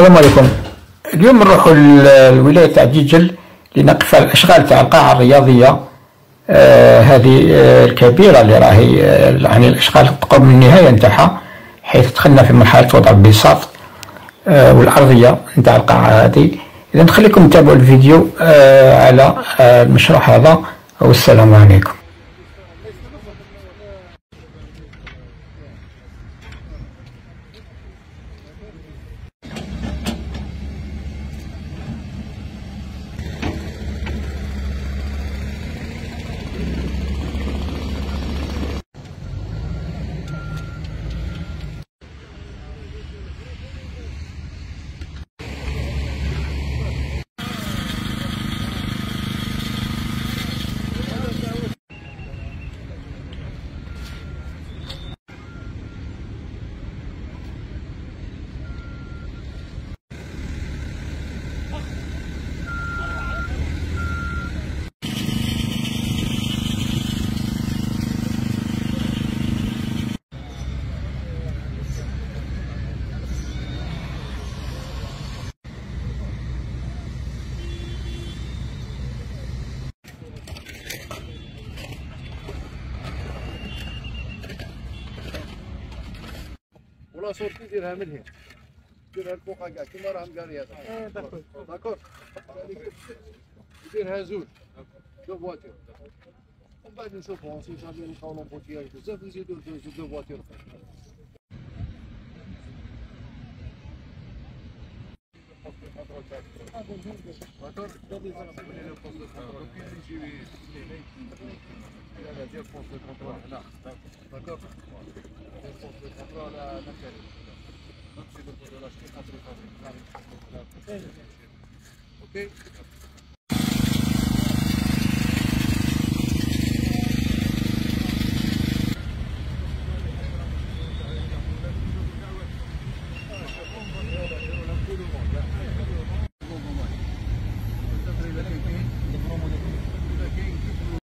السلام عليكم. اليوم نروحوا للولاية تاع جيجل لنقف على الأشغال تاع القاعة الرياضية. آه هذه آه الكبيرة اللي راهي آه يعني الأشغال تقرب من النهاية نتاعها حيث دخلنا في مرحلة وضع البساط آه والأرضية نتاع القاعة هذه. إذا نخليكم تتابعوا الفيديو آه على آه المشروع هذا والسلام عليكم. ولا sortie ديرها من هنا ديرها الفوق كاع كيما راهم قال إيه d'accord ديرها زوج deux ouvertures ومن بعد نشوفوا si jamais نلقاو l'embouteillage بزاف نزيدو deux ouvertures دير فورس كونترول هنا داكوغ دير فورس كونترول هنا كاين نمشي نديرو لا شي خاطري خاطري اوكي